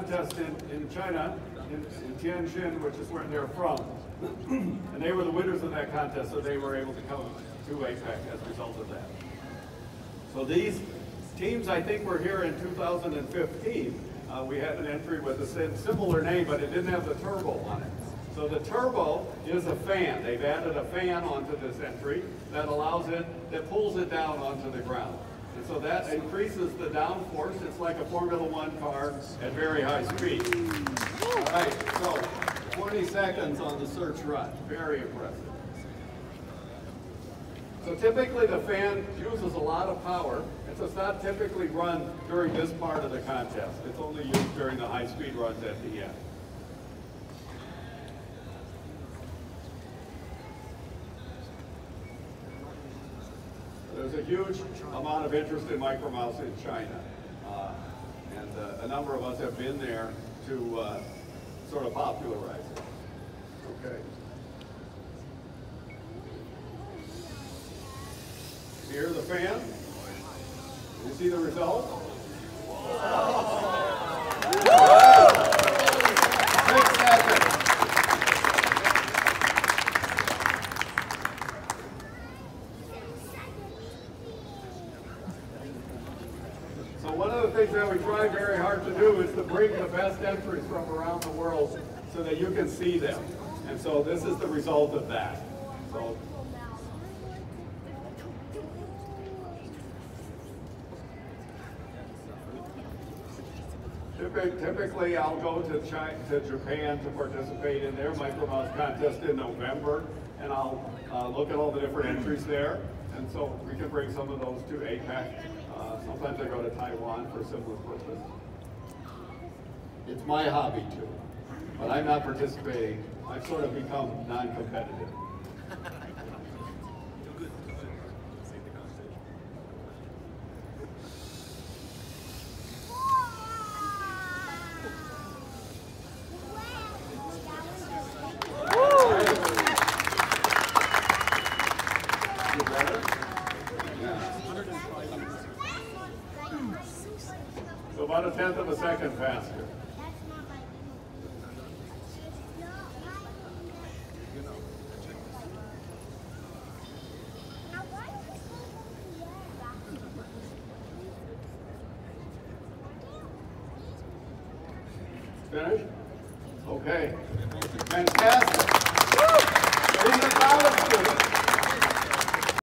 contest in, in China, in, in Tianjin, which is where they're from. and they were the winners of that contest, so they were able to come to APEC as a result of that. So these teams, I think, were here in 2015. Uh, we had an entry with a similar name, but it didn't have the turbo on it. So the turbo is a fan. They've added a fan onto this entry that allows it, that pulls it down onto the ground. And so that increases the downforce. It's like a Formula One car at very high speed. All right, so 20 seconds on the search run. Very impressive. So typically the fan uses a lot of power, and so it's not typically run during this part of the contest. It's only used during the high-speed runs at the end. There's a huge amount of interest in Micromouse in China. Uh, and uh, a number of us have been there to uh, sort of popularize it. Okay. Hear the fan? You see the result? Of the things that we try very hard to do is to bring the best entries from around the world so that you can see them. And so this is the result of that. So Typically, I'll go to China, to Japan to participate in their Micromouse contest in November, and I'll uh, look at all the different entries there, and so we can bring some of those to APEC. Uh, sometimes I go to Taiwan for similar purpose. It's my hobby too, but I'm not participating. I've sort of become non-competitive. So about a tenth of a second faster. Finished? Okay. Fantastic.